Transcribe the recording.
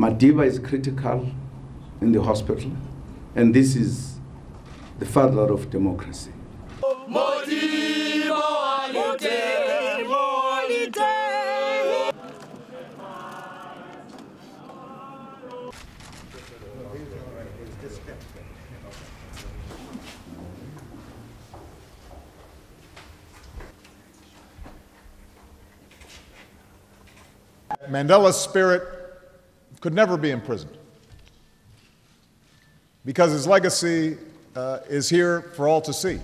Madiba is critical in the hospital, and this is the father of democracy. Mandela's spirit could never be imprisoned because his legacy uh, is here for all to see.